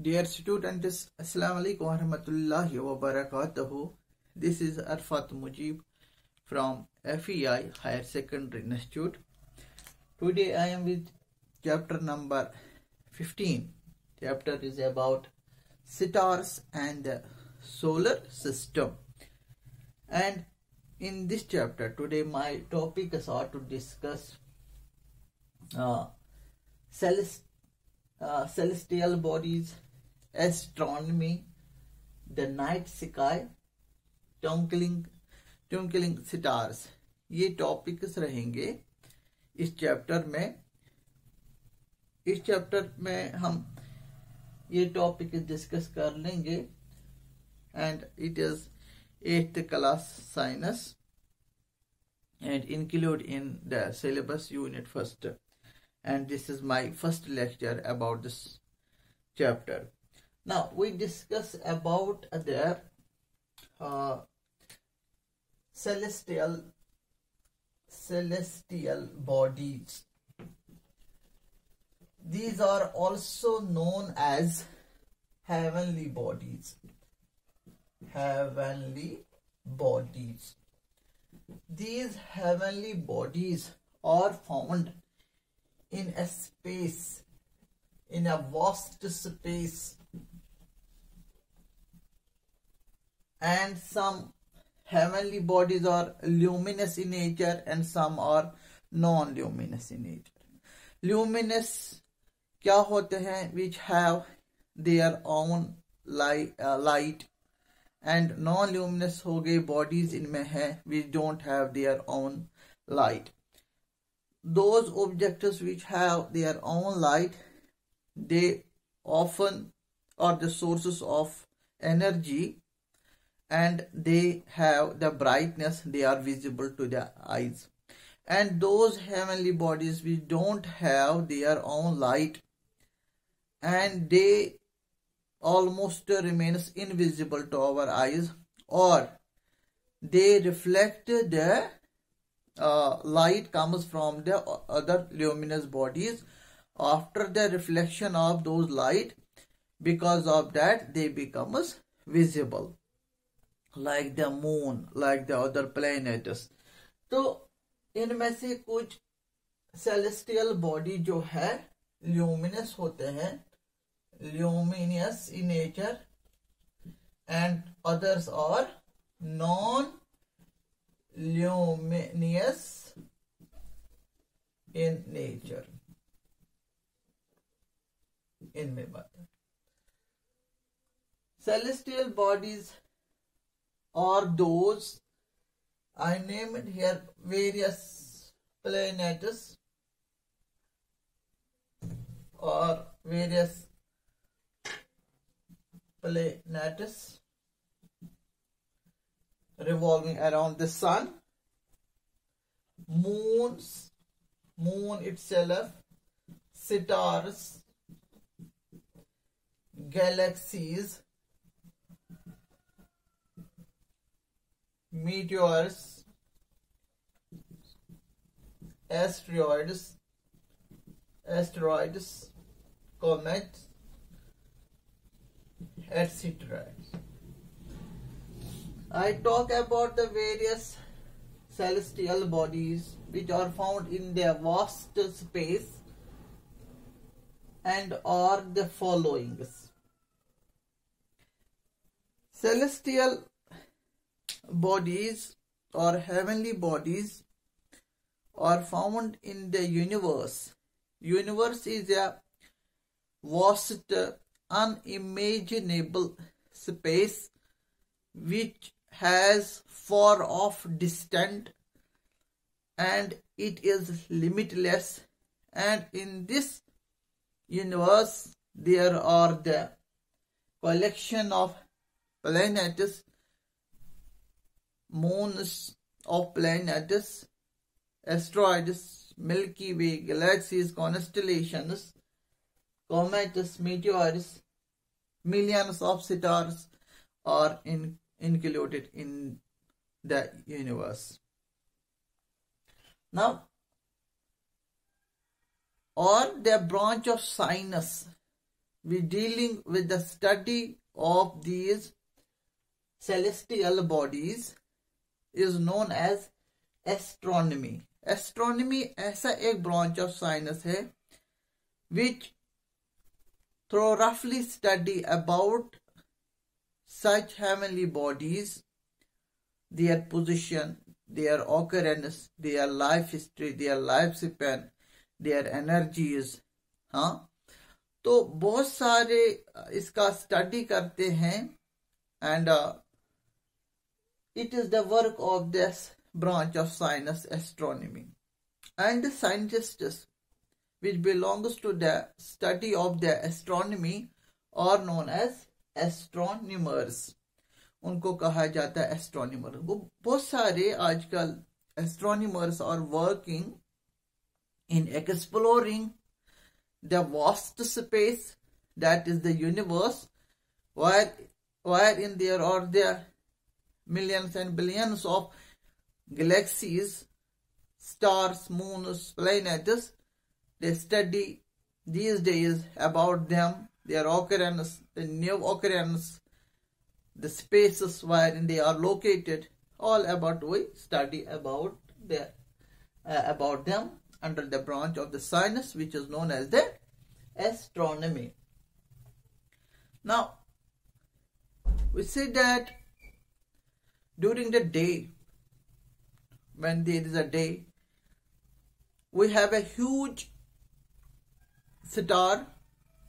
Dear students, Assalamu alaikum wa rahmatullahi wa barakatuhu. This is Arafat Mujeeb from FEI Higher Secondary Institute. Today I am with chapter number 15. Chapter is about stars and the solar system. And in this chapter today my topic is how to discuss uh, uh, celestial bodies astronomy the night sky twinkling twinkling stars ये topics रहेंगे इस chapter में। इस chapter में हम ये topic discuss कर लेंगे। And it is eighth class science and include in the syllabus unit first and this is my first lecture about this chapter now we discuss about the uh, celestial celestial bodies. These are also known as heavenly bodies. Heavenly bodies. These heavenly bodies are found in a space in a vast space and some heavenly bodies are luminous in nature and some are non-luminous in nature luminous क्या होते हैं which have their own light, uh, light and non-luminous हो गए bodies इनमें है which don't have their own light those objects which have their own light they often are the sources of energy and they have the brightness they are visible to the eyes. And those heavenly bodies which don't have their own light and they almost remains invisible to our eyes or they reflect the uh, light comes from the other luminous bodies. After the reflection of those light because of that they becomes visible like the moon like the other planets तो इनमें से कुछ celestial body जो है luminous होते हैं luminous in nature and others और non luminous in nature इनमें बात celestial bodies are those I named here various planets or various planets revolving around the sun moons moon itself stars galaxies meteors asteroids asteroids comets etc. I talk about the various celestial bodies which are found in their vast space and are the followings. Celestial bodies or heavenly bodies are found in the universe. Universe is a vast unimaginable space which has far off distant and it is limitless and in this universe there are the collection of planets moons of planets asteroids milky way galaxies constellations comets, meteors, millions of stars are in, included in the universe. Now, or the branch of science we dealing with the study of these celestial bodies is known as astronomy astronomy ऐसा एक branch of science है which thoroughly study about such heavenly bodies their position their occurrence their life history their life span their energies हाँ? तो बहुत सारे इसका study करते हैं and it is the work of this branch of science astronomy and the scientists which belongs to the study of the astronomy are known as astronomers उनको कहा जाता है एस्ट्रोनॉमर वो बहुत सारे आजकल astronomers are working in exploring the vast space that is the universe where where in there are there millions and billions of galaxies, stars, moons, planets. They study these days about them, their occurrence, the new occurrence, the spaces wherein they are located, all about we study about their uh, about them under the branch of the science which is known as the astronomy. Now, we see that during the day, when there is a day, we have a huge star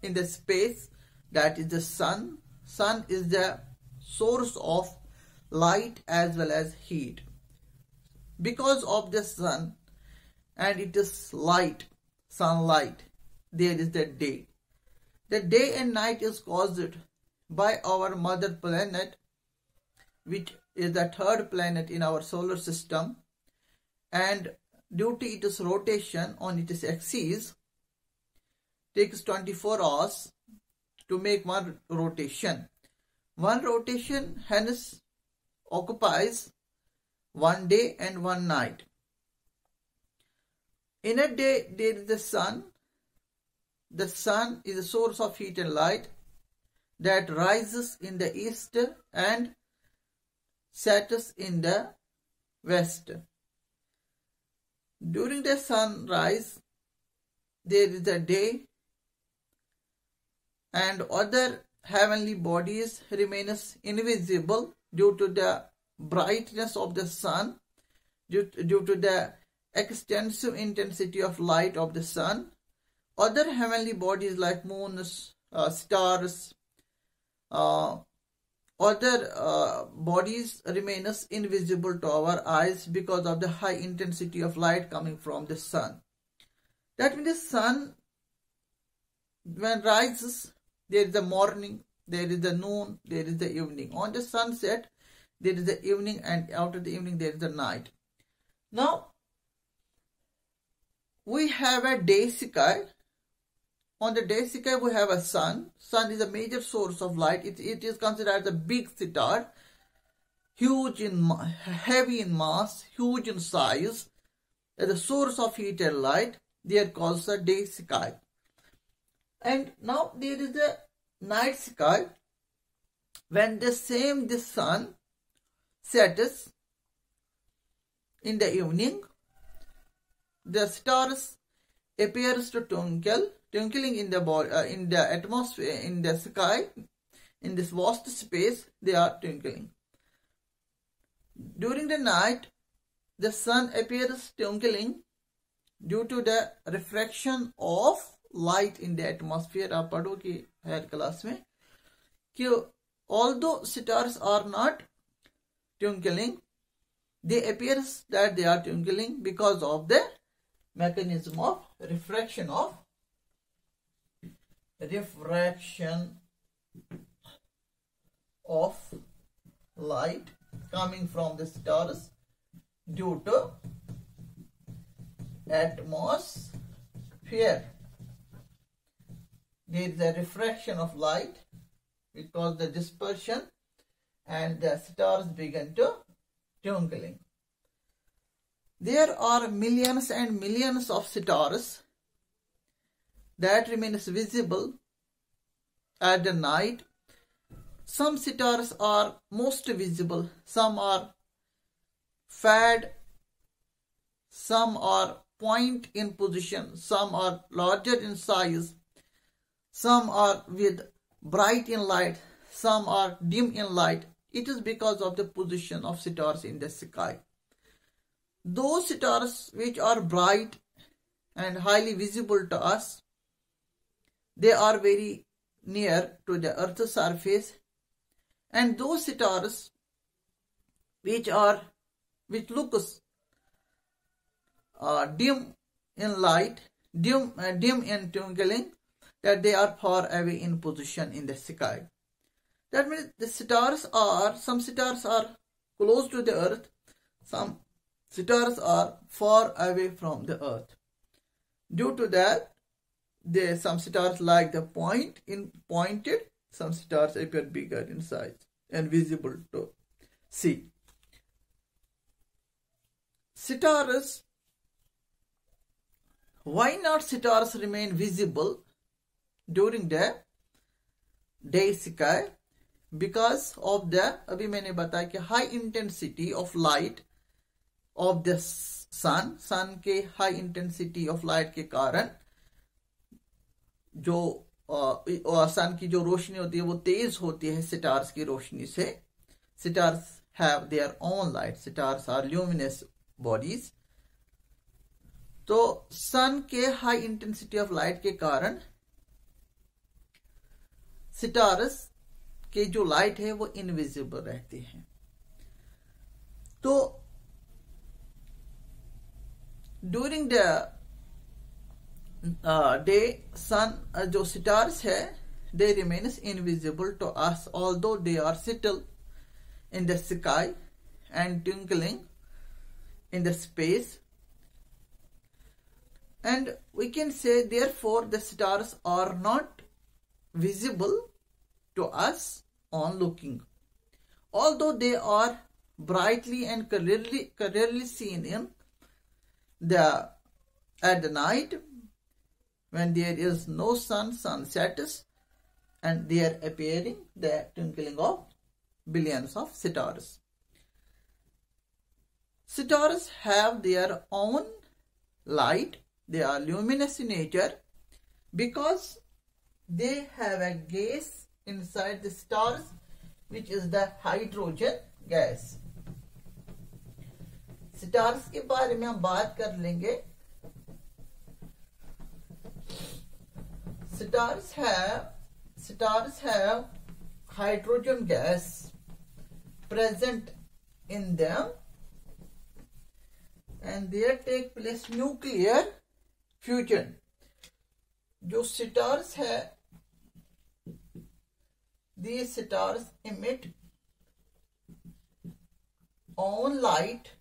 in the space that is the sun. Sun is the source of light as well as heat. Because of the sun and it is light, sunlight, there is the day. The day and night is caused by our mother planet which is the third planet in our solar system and due to its rotation on its axis takes 24 hours to make one rotation. One rotation hence occupies one day and one night. In a day there is the sun. The sun is a source of heat and light that rises in the east and sets in the west. During the sunrise, there is a day and other heavenly bodies remains invisible due to the brightness of the sun, due, due to the extensive intensity of light of the sun. Other heavenly bodies like moons, uh, stars, uh, other uh, bodies remains invisible to our eyes because of the high intensity of light coming from the sun. That means the sun, when rises, there is the morning, there is the noon, there is the evening. On the sunset, there is the evening, and after the evening, there is the night. Now, we have a day sky on the day sky, we have a sun. Sun is a major source of light. It, it is considered a big star, huge in heavy in mass, huge in size, as a source of heat and light. They are called the day sky. And now there is a night sky. When the same the sun sets in the evening, the stars appears to twinkle twinkling in the ball, uh, in the atmosphere, in the sky, in this vast space, they are twinkling. During the night, the sun appears twinkling due to the refraction of light in the atmosphere. आप पढ़ो higher class में कि although stars are not twinkling, they appears that they are twinkling because of the mechanism of refraction of refraction of light coming from the stars due to atmosphere. There is a refraction of light because the dispersion and the stars begin to twinkling. There are millions and millions of stars that remains visible at the night. Some stars are most visible, some are fad, some are point in position, some are larger in size, some are with bright in light, some are dim in light. It is because of the position of stars in the sky. Those stars which are bright and highly visible to us, they are very near to the earth's surface. And those stars which are which looks uh, dim in light dim uh, dim in twinkling that they are far away in position in the sky. That means the stars are some stars are close to the earth some stars are far away from the earth. Due to that there some stars like the point in pointed some stars appear bigger in size and visible to see stars why not stars remain visible during the day sky because of the अभी मैंने बताया कि high intensity of light of the sun sun के high intensity of light के कारण जो सन की जो रोशनी होती है, वो तेज होती है सिटार्स की रोशनी से। Stars have their own light stars are luminous bodies तो सन के हाई इंटेंसिटी ऑफ़ लाइट के कारण सिटार्स के जो लाइट है, वो इनविजिबल रहते हैं। तो ड्यूरिंग द डे सन जो स्टार्स है they remains invisible to us although they are still in the sky and twinkling in the space and we can say therefore the stars are not visible to us on looking although they are brightly and clearly clearly seen in the at the night when there is no sun, sun sets and they are appearing the twinkling of billions of stars. Stars have their own light, they are luminous in nature because they have a gas inside the stars which is the hydrogen gas. Stars के बारे में हम बात कर लेंगे stars have stars have hydrogen gas present in them. And there take place nuclear fusion. जो stars है these stars emit own light.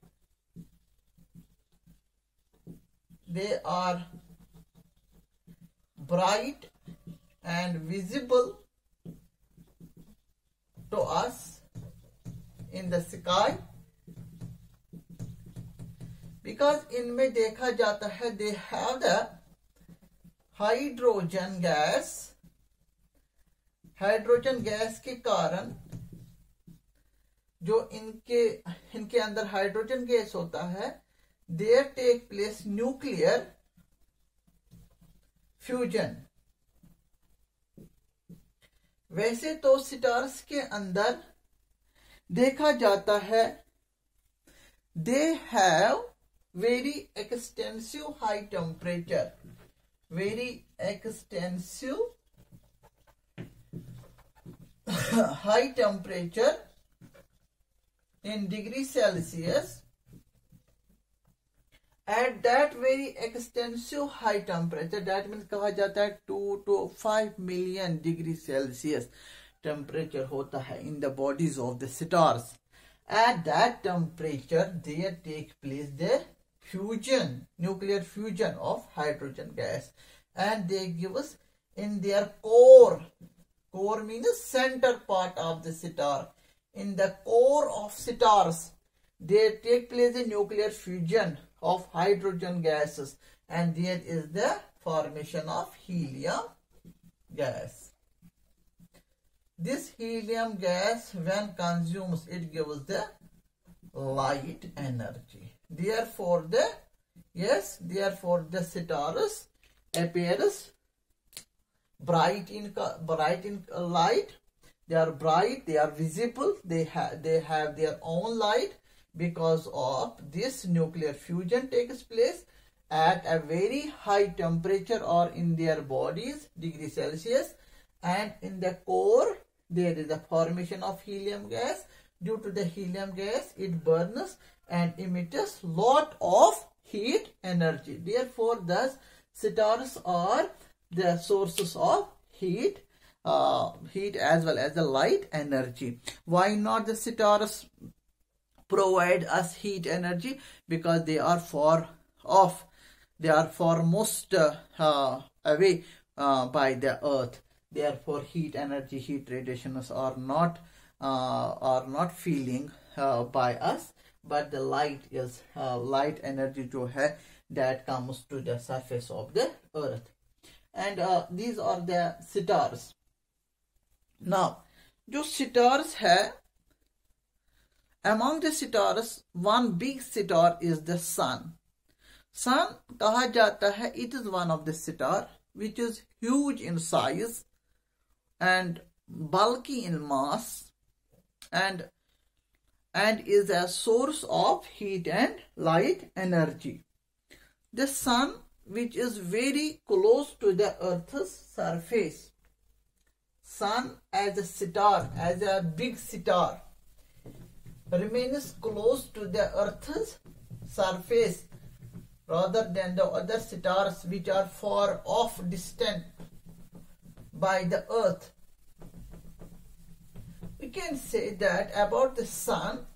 They are bright and visible to us in the sky because इनमें देखा जाता है they have the hydrogen gas hydrogen gas के कारण जो इनके इनके अंदर हाइड्रोजन गैस होता है there take place nuclear fusion वैसे तो स्टार्स के अंदर देखा जाता है they have very extensive high temperature very extensive high temperature in degree Celsius at that very extensive high temperature that means कहा जाता है to to five million degree Celsius temperature होता है in the bodies of the stars at that temperature there take place the fusion nuclear fusion of hydrogen gas and they give us in their core core means center part of the star in the core of stars they take place a nuclear fusion of hydrogen gases and there is the formation of helium gas. this helium gas when consumes it gives the light energy. Therefore the yes therefore the stars appears bright in bright in light. They are bright they are visible they have they have their own light because of this nuclear fusion takes place at a very high temperature or in their bodies degree celsius and in the core there is a formation of helium gas. Due to the helium gas it burns and emits lot of heat energy. Therefore thus stars are the sources of heat uh, heat as well as the light energy. Why not the stars provide us heat energy because they are far off they are foremost uh, uh, away uh, by the earth therefore heat energy heat radiations are not uh, are not feeling uh, by us but the light is uh, light energy जो है that comes to the surface of the earth and these are the stars now जो stars है among the sitars one big sitar is the sun sun kaha jata hai it is one of the sitar which is huge in size and bulky in mass and and is a source of heat and light energy. The sun which is very close to the earth's surface. Sun as a sitar, as a big sitar remains close to the earth's surface rather than the other stars which are far off distant by the earth. We can say that about the sun.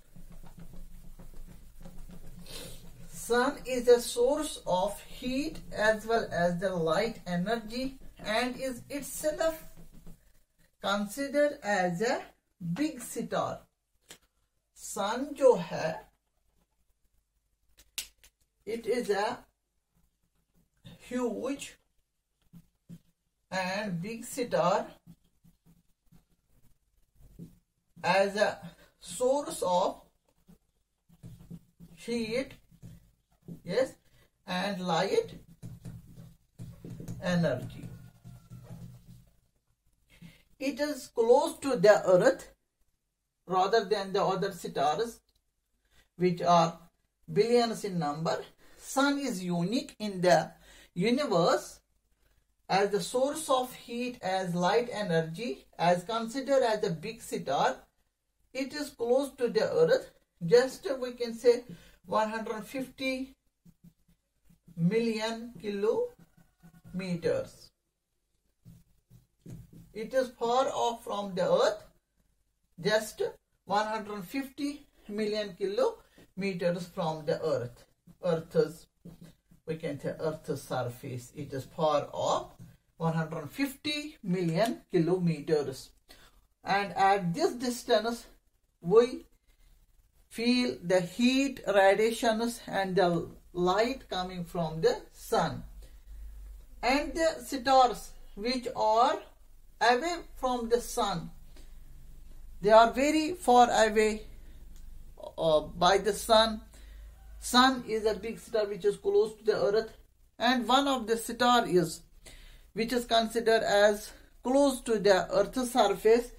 Sun is a source of heat as well as the light energy and is itself considered as a big star. Sun जो है it is a huge and big star as a source of heat yes and light energy. It is close to the earth rather than the other stars which are billions in number sun is unique in the universe as the source of heat as light energy as considered as a big star it is close to the earth. Just we can say 150 million kilometers. It is far off from the earth just 150 million kilometers from the earth earth's we can say Earth's surface. It is far off 150 million kilometers. And at this distance, we feel the heat radiations and the light coming from the sun. And the stars which are away from the sun, they are very far away uh, by the sun Sun is a big star which is close to the earth and one of the star is which is considered as close to the earth's surface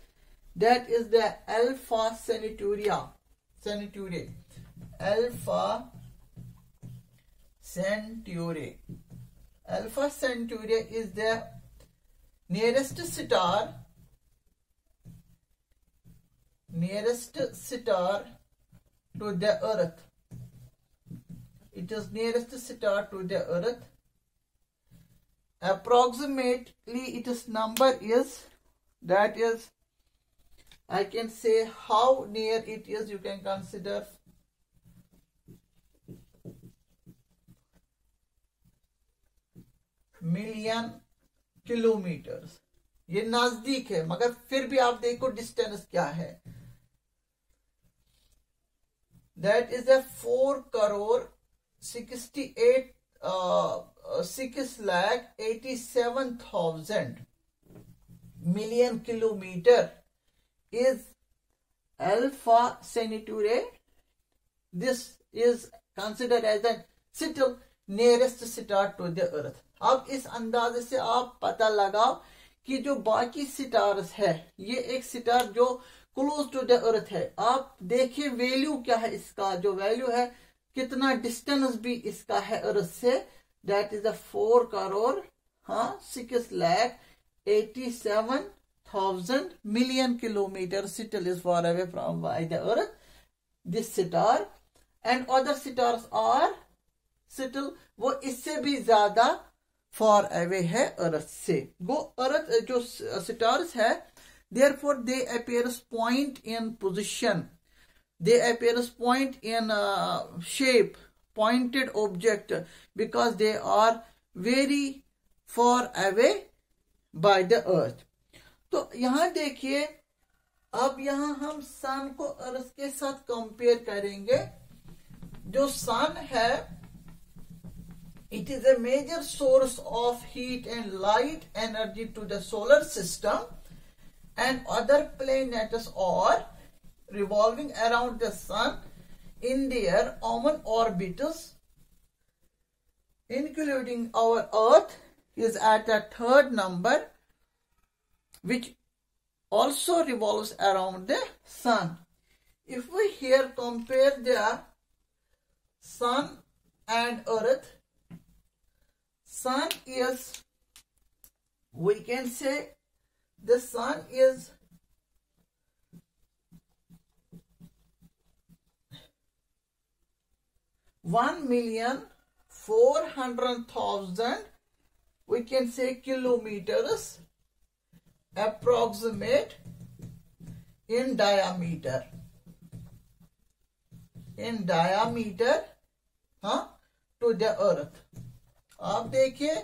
that is the Alpha Centauri. Centauri. Alpha Centauri. Alpha Centauri is the nearest star nearest star to the earth it is nearest star to the earth. Approximately its number is that is I can say how near it is you can consider million kilometres ये नज़दीक है मगर फिर भी आप देखो distance क्या है that is a four crore 68 uh, 6 lakh 87,000 million kilometer is Alpha Centauri. This is considered as the still nearest star to the earth. अब इस अंदाजे से आप पता लगाओ कि जो बाकी स्टार्स है ये एक स्टार जो क्लोज टू द अर्थ है। आप देखिए वैल्यू क्या है इसका, जो वैल्यू है, कितना डिस्टेंस भी इसका है अर्थ से। That is the four crore हाँ six lakh eighty seven thousand million kilometers still is far away from by the earth, this star and other stars are still वो इससे भी ज़्यादा फार अवे है अर्थ से। वो अर्थ जो स्टार्स है therefore they appears point in position they appears point in uh, shape pointed object because they are very far away by the earth to yahan dekhiye ab yahan hum sun ko earth ke sath compare karenge jo sun hai it is a major source of heat and light energy to the solar system and other planets are revolving around the sun in their own orbits including our earth is at a third number which also revolves around the sun. If we here compare the sun and earth sun is we can say the sun is one million four hundred thousand we can say kilometers approximate in diameter in diameter हाँ to the earth आप देखिए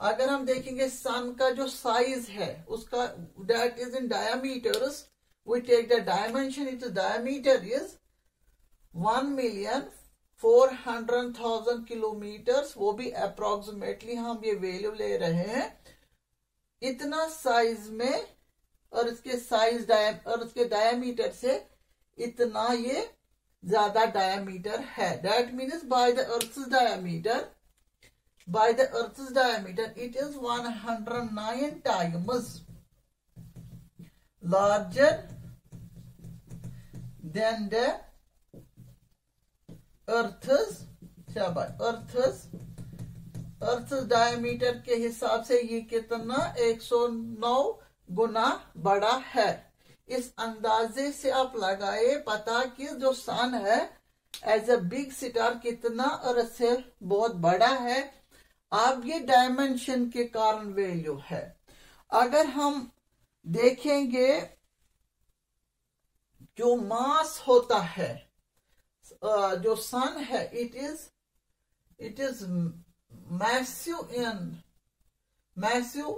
अगर हम देखेंगे सन का जो size है, उसका that is in diameters we take the dimension it diameter is one million four hundred thousand kilometres वो भी अप्रोक्सीमेटली हम ये वैल्यू ले रहे हैं। इतना साइज़ में और इसके साइज़ और इसके डायमीटर से इतना ये ज़्यादा डायमीटर है। That means by the earth diameter by the earth diameter it is 109 times larger than the earth's शाबाश अर्थस अर्थ डायमीटर के हिसाब से ये कितना? 109 गुना बड़ा है। इस अंदाजे से आप लगाए, पता कि जो सन है एज अ बिग स्टार कितना से बहुत बड़ा है? अब ये डायमेंशन के कारण वैल्यू है। अगर हम देखेंगे जो मास होता है जो सन है it is it is massive in massive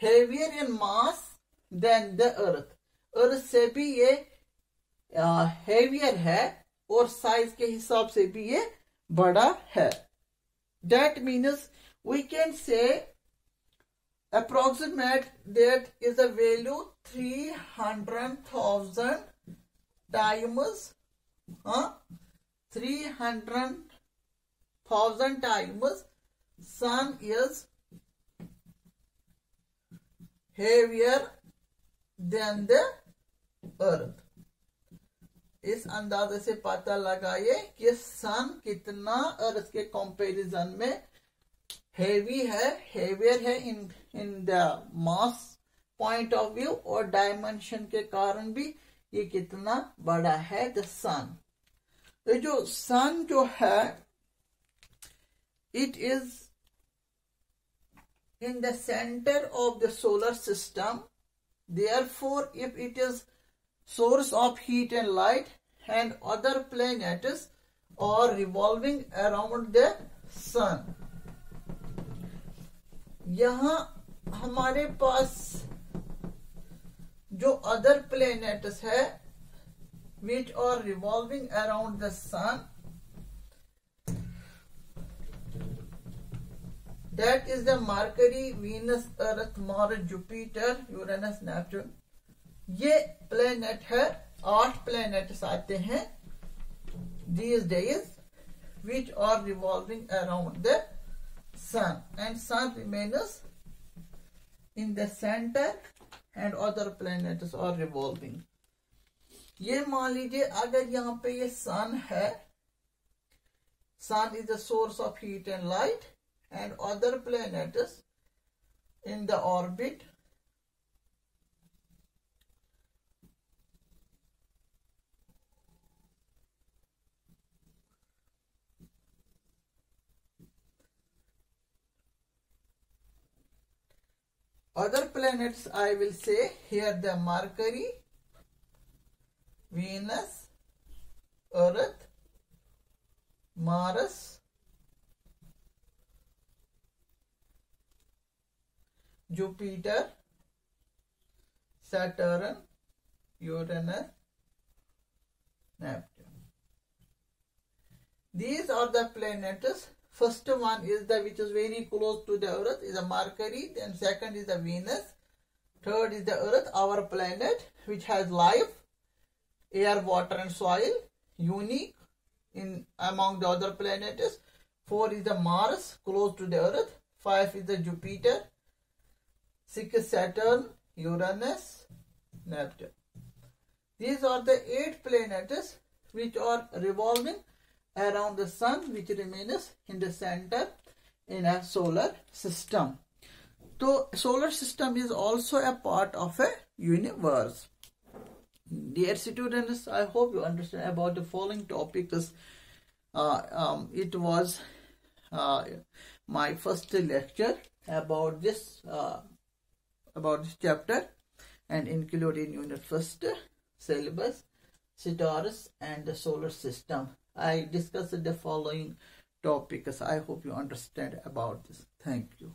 heavier in mass than the earth. Earth से भी ये हेवियर है और साइज़ के हिसाब से भी ये बड़ा है। That means we can say approximate that is a value 300,000 times huh? 300,000 times sun is heavier than the earth. इस अंदाजे से पता लगाइए कि सन कितना अर्थ के कंपैरिजन में हेवी है हेवियर है in in the mass point of view और डायमेंशन के कारण भी ये कितना बड़ा है द सन तो जो सन जो है It is in the center of the solar system. Therefore, if it is source of heat and light and other planets are revolving around the sun. यहाँ हमारे पास जो अदर प्लेनेट्स है which are revolving around the sun That is the Mercury, Venus, Earth, Mars, Jupiter, Uranus, Neptune. ये planet है, आठ planet आते हैं। These days which are revolving around the sun and sun remains in the centre and other planet are revolving ये मान लीजिए, अगर यहाँ पे ये सन है sun is the source of heat and light and other planet in the orbit other planets I will say here the Mercury, Venus, Earth, Mars, Jupiter, Saturn, Uranus, Neptune. These are the planets. First one is the which is very close to the Earth is the Mercury. Then second is the Venus. Third is the Earth, our planet, which has life, air, water, and soil, unique in among the other planets. Four is the Mars, close to the Earth. Five is the Jupiter. Six is Saturn, Uranus, Neptune. These are the eight planets which are revolving around the sun which remains in the center in a solar system. So solar system is also a part of a universe. Dear students, I hope you understand about the following topics. Uh, um, it was uh, my first lecture about this uh, about this chapter and including unit first syllabus, stars and the solar system. I discussed the following topics. I hope you understand about this. Thank you.